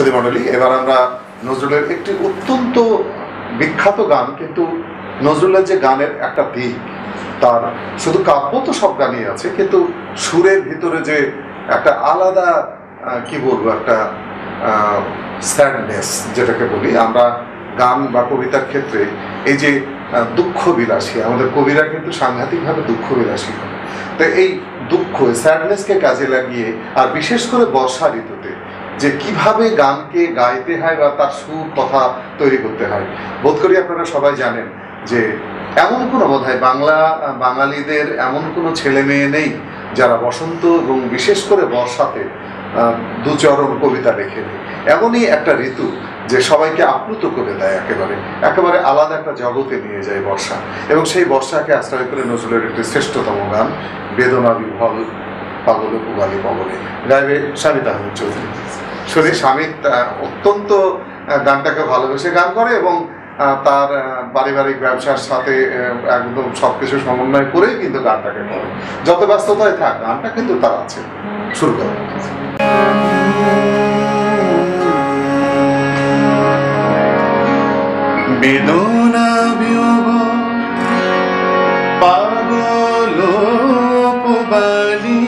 সুধী মণ্ডলী, এবার আমরা নজরুলের একটি অত্যন্ত বিখ্যাত গান, কিন্তু নজরুলের যে গানের একটা দিক, তার শুধু কাব্য তো সব গানই আছে, কিন্তু সুরের ভিতরে যে একটা আলাদা কি বলব, একটা স্যাডনেস যেটাকে বলি, আমরা গান বা কবিতার ক্ষেত্রে এই যে দুঃখ বিলাসী আমাদের কবিরা কিন্তু সাংঘাতিকভাবে দুঃখ বিলাসী তো এই দুঃখ স্যাডনেসকে কাজে লাগিয়ে, আর বিশেষ করে বর্ষা ঋতুতে যে কীভাবে গানকে গাইতে হয় বা তার সুর কথা তৈরি করতে হয়। বোধ করি আপনারা সবাই জানেন যে এমন কোনো বোধ হয় বাংলা, বাঙালিদের এমন কোনো ছেলে মেয়ে নেই যারা বসন্ত এবং বিশেষ করে বর্ষাতে দুচরণ কবিতা লেখে। নেই এমনই একটা ঋতু যে সবাইকে আপ্লুত করে দেয় একেবারে। একেবারে আলাদা একটা জগতে নিয়ে যায় বর্ষা। এবং সেই বর্ষাকে আশ্রয় করে নজরুলের একটি শ্রেষ্ঠতম গান, বেদনা বিভল পাগল পুগালি পবনে গাইবে স্বামী আহমেদ চৌধুরী। শুনি স্বামী অত্যন্ত গানটাকে ভালোবেসে গান করে এবং তার পারিবারিক ব্যবসার সাথে একদম সব কিছু সমন্বয় করেই কিন্তু গানটাকে করে। যত ব্যস্ততায় থাক, গানটা কিন্তু তার আছে। শুরু করো। বেদনা পাগল পবনে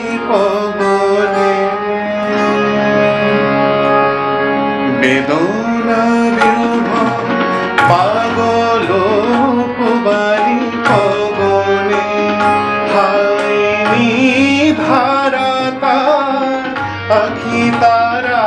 বেদনা বিয়োগ পাগল পুবালি পবনে হাইনি ধারা তার আখি তারা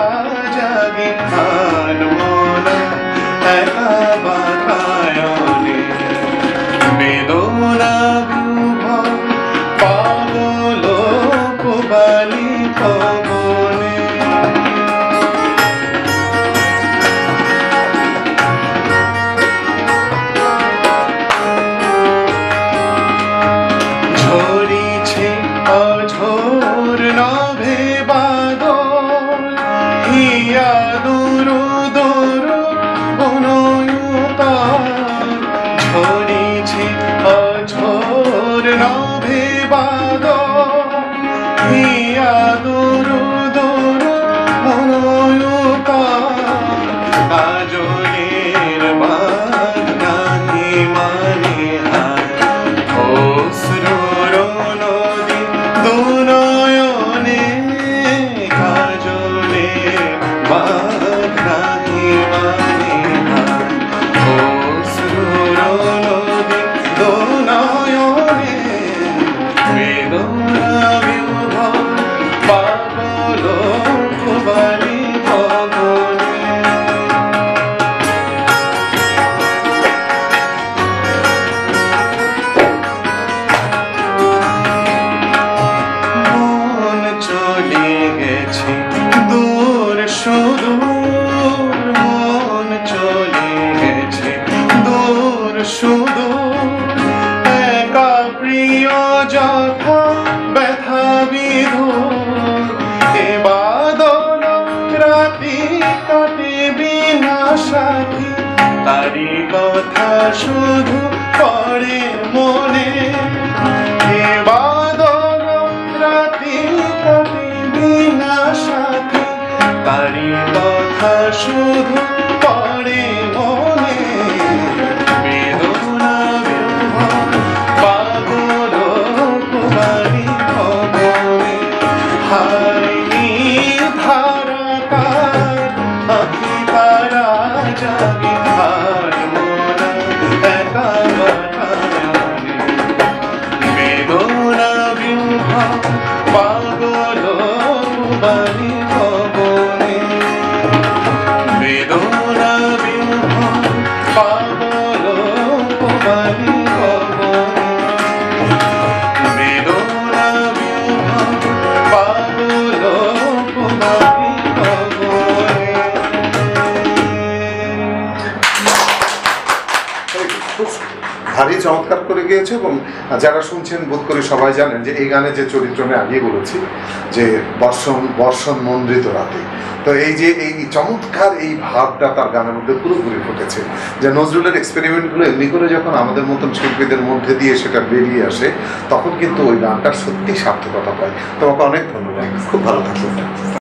অঝোর নভে বাদল, হিয়া দুরু দুরু বনয়ুতার ঝরিছে অঝোর নভে বাদল, হিয়া দুরু দুরু বনয়ুতার কাজলের বাগ নাহি মানে হায় অশ্রুর নদী দুনয়নে পাগল শুধু পড়ে মনে তারি শুধু পড়ে মনে। বেদনা পাগল কুমারী ভবনে হাইনি ধারা কার তারা জাগে হার। কুমারী ভবনে ভারী চমৎকার করে গিয়েছে এবং যারা শুনছেন বোধ করে সবাই জানেন যে এই গানে যে চরিত্র আমি আগে বলেছি, যে বর্ষণ বর্ষণ মন্দ্রিত রাতে। তো এই যে এই চমৎকার এই ভাবটা তার গানের মধ্যে পুরোপুরি ফুটেছে, যে নজরুলের এক্সপেরিমেন্টগুলো এমনি করে যখন আমাদের মতন শিল্পীদের মধ্যে দিয়ে সেটা বেরিয়ে আসে, তখন কিন্তু ওই গানটার সত্যি সার্থকতা পায়। তোমাকে অনেক ধন্যবাদ। খুব ভালো থাকবে